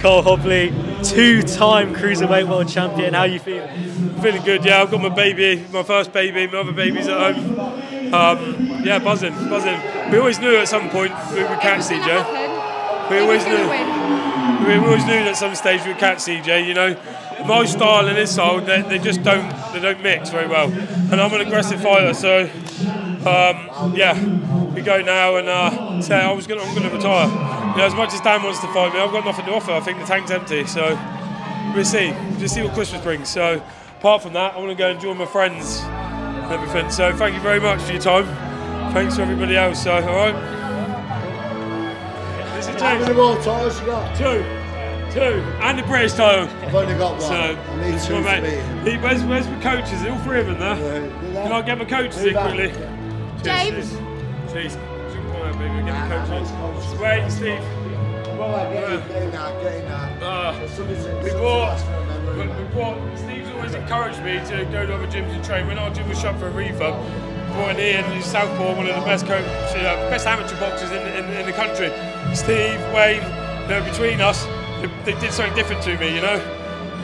Carl Hobley, two-time cruiserweight world champion. How are you feeling? Feeling good, yeah. I've got my baby, my first baby. My other baby's at home. Um, yeah, buzzing, buzzing. We always knew at some point we would catch CJ. We always knew. We always knew at some stage we'd catch CJ. You know, my style and his style, they, they just don't they don't mix very well. And I'm an aggressive fighter, so um, yeah, we go now and uh, say I was gonna I'm gonna retire. You know, as much as Dan wants to fight me, I've got nothing to offer. I think the tank's empty, so we'll see. We'll see what Christmas brings. So apart from that, I want to go and join my friends and everything. So thank you very much for your time. Thanks to everybody else. So all right. This is How many more titles you got? two, two, and the British title. I've only got one. So, I need two mate. He, where's, where's my coaches? All three of them there. Yeah. Can I get my coaches that? quickly? James. Cheers. On, baby. Get Nah, the nah, coaches. Wait, Steve. Well, I get it, get that, get in that. Uh, we bought, else to remember. we, we bought, Steve's always encouraged me to go to other gyms and train. When our gym was shut for a refurb, brought in Ian, who's Southpaw, one of the best coach, uh, best amateur boxers in, in, in the country. Steve, Wayne, you know, between us, they, they did something different to me, you know.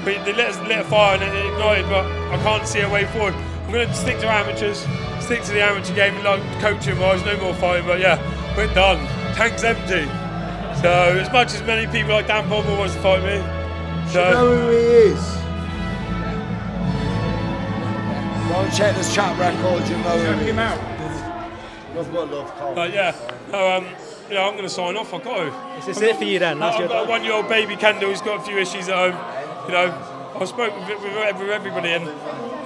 But they let us a fire and it ignited, but I can't see a way forward. I'm going to stick to amateurs, stick to the amateur game, and like coaching wise, no more fighting. But yeah, we're done. Tank's empty. So as much as many people like Dan Palmer wants to fight me, Do you know who he is? Go and check the chat records, you know who he is. Love what love, Cole. but yeah, no, um, you know, I'm going to sign off. I've got to. Is this it for you then? That's I've got a one-year-old baby Kendall who's got a few issues at home. You know, I spoke with, with, with everybody, and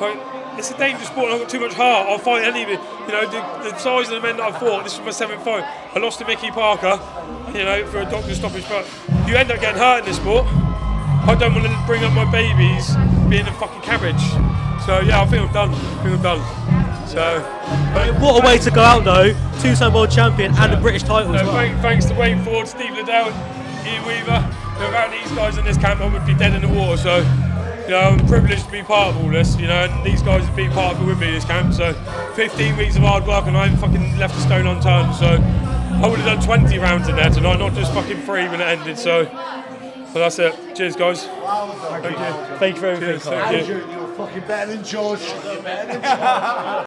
like, it's a dangerous sport. I've got too much heart. I'll fight any. You know, the, the size of the men that I've fought. This was my seventh fight. I lost to Mickey Parker. You know, for a doctor stoppage, but you end up getting hurt in this sport. I don't want to bring up my babies being a fucking cabbage. So yeah, I think I'm done. I think I'm done. So. but- What a way to go out though! Two-time world champion and a British title as well. thank, thanks to Wayne Ford, Steve Liddell, Ian Weaver. Without these guys in this camp, I would be dead in the water. So, you know, I'm privileged to be part of all this. You know, and these guys have been part of it with me this camp. So, 15 weeks of hard work, and I haven't fucking left a stone unturned. So, I would have done 20 rounds in there tonight, not just fucking three when it ended. So, but that's it. Cheers, guys. Thank you. Thank you for everything. Cheers. Thank you. You're fucking better than better than George.